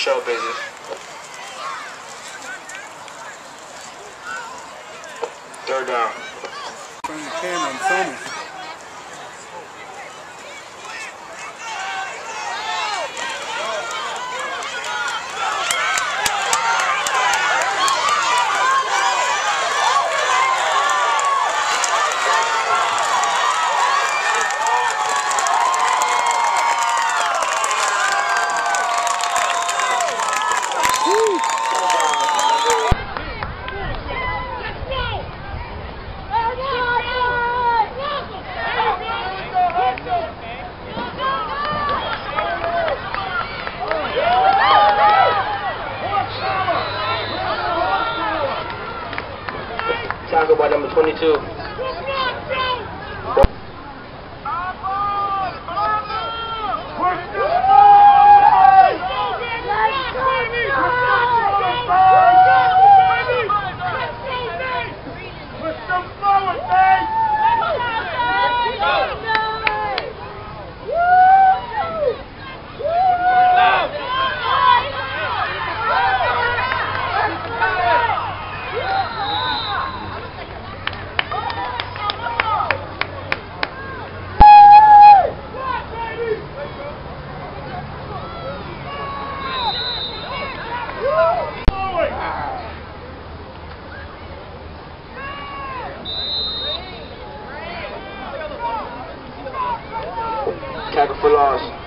show business. too. for loss.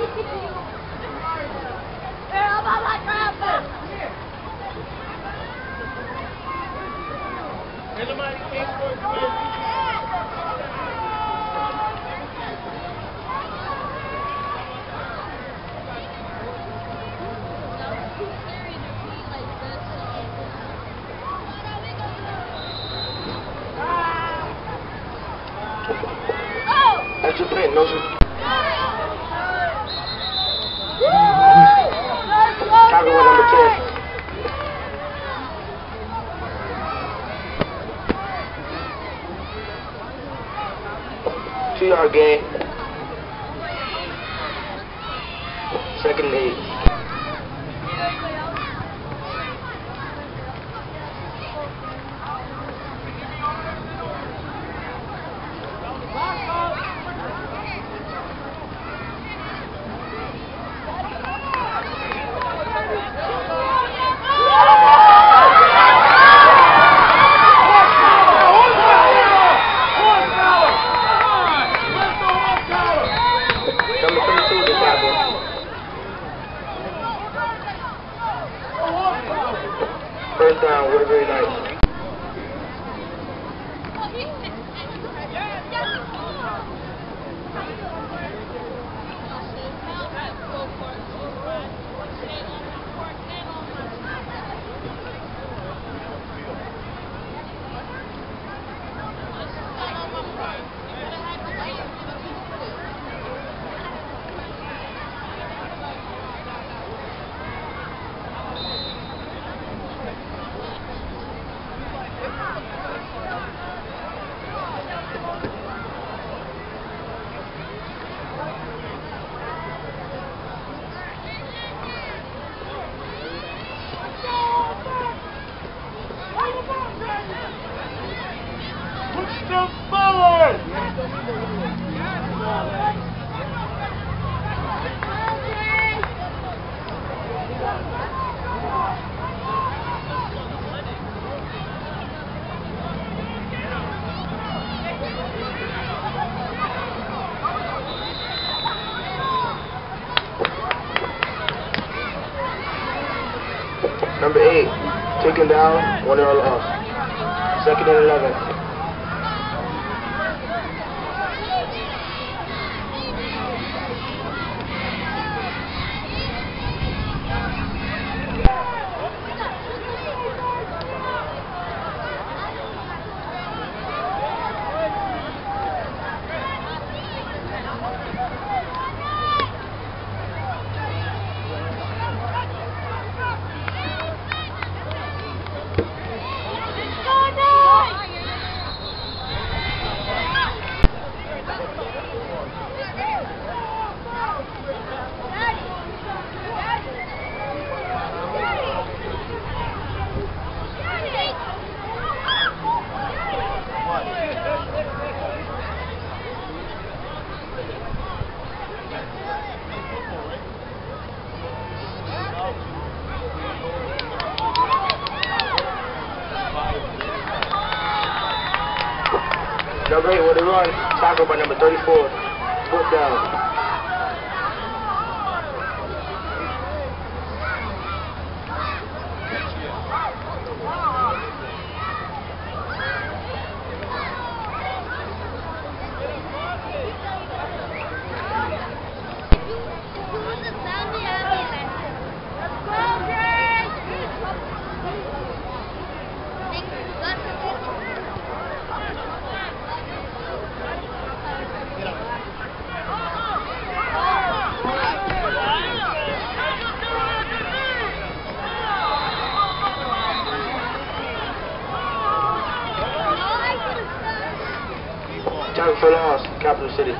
Thank you. That's a pain, no sir. Second them forward! Number eight, taken down, one yard loss. Second and 11. Number eight with a run, tackled by number 34. Foot down. Tackle for loss, Capital City.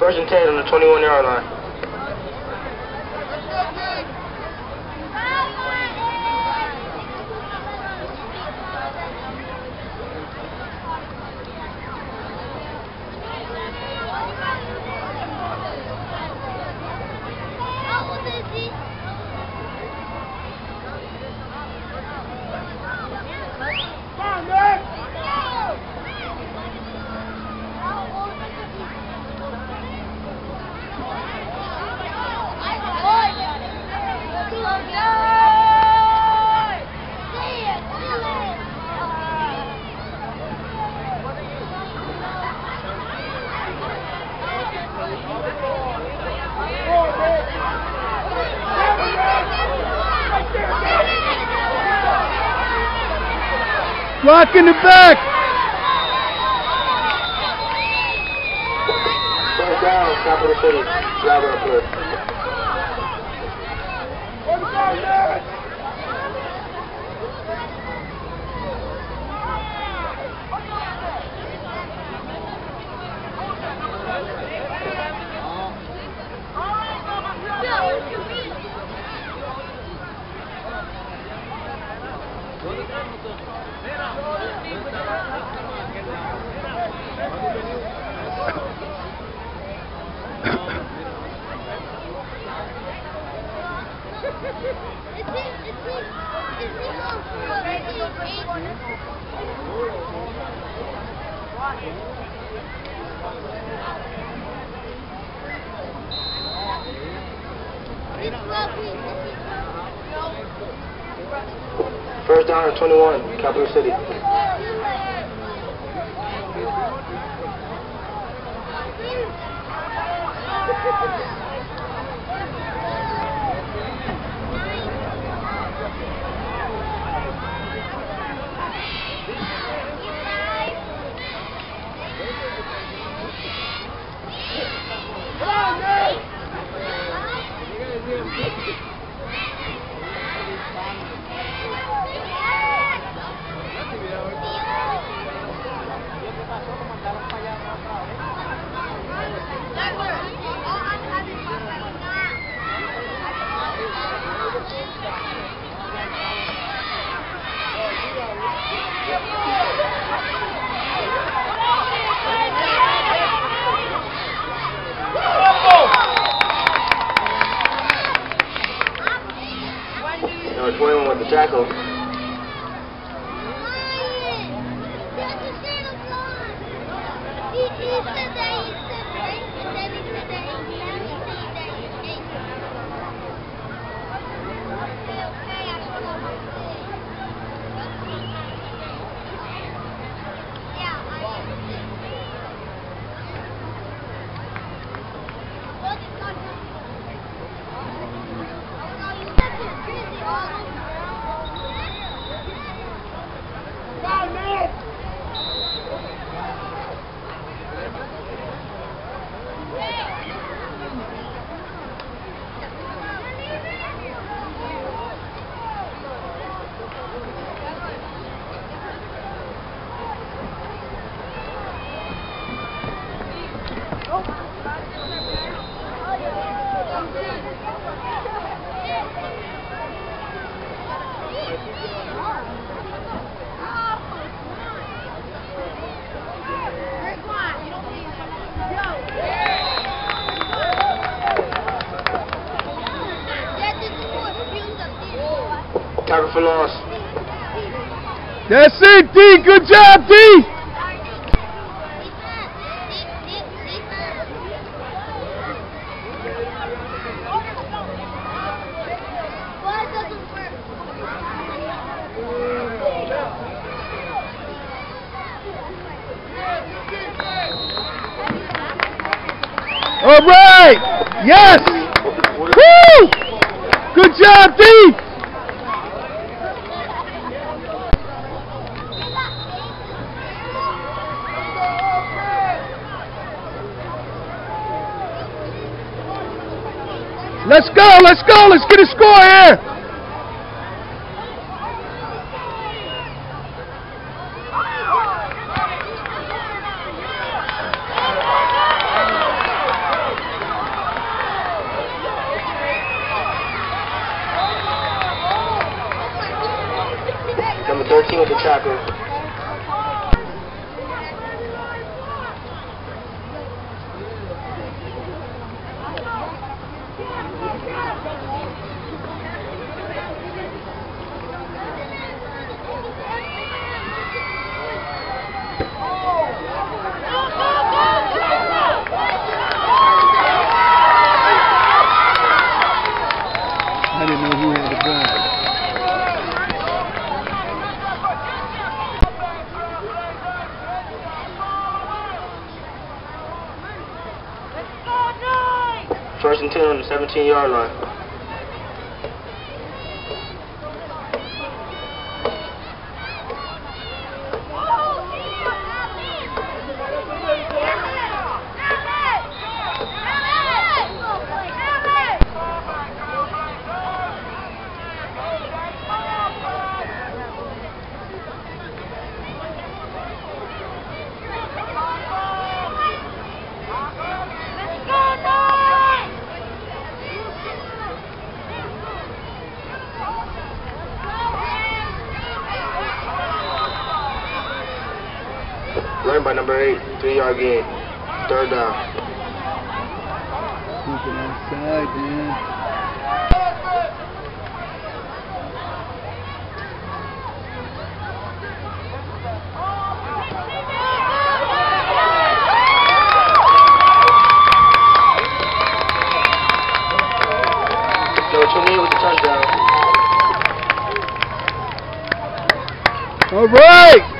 First and 10 on the 21 yard line. Rock in the back. Down, Capital City. Driver up clear. First down at 21, Capital City. For loss. That's it, D. Good job, D. All right. Yes. Woo. Good job, D. Let's get a score here. Number 13 with the tackle. I didn't know who had the ball. First and 10 on the 17 yard line. Run number 8. Three yard gain. Third down. Looking outside, man. Number 28 with the touchdown. All right.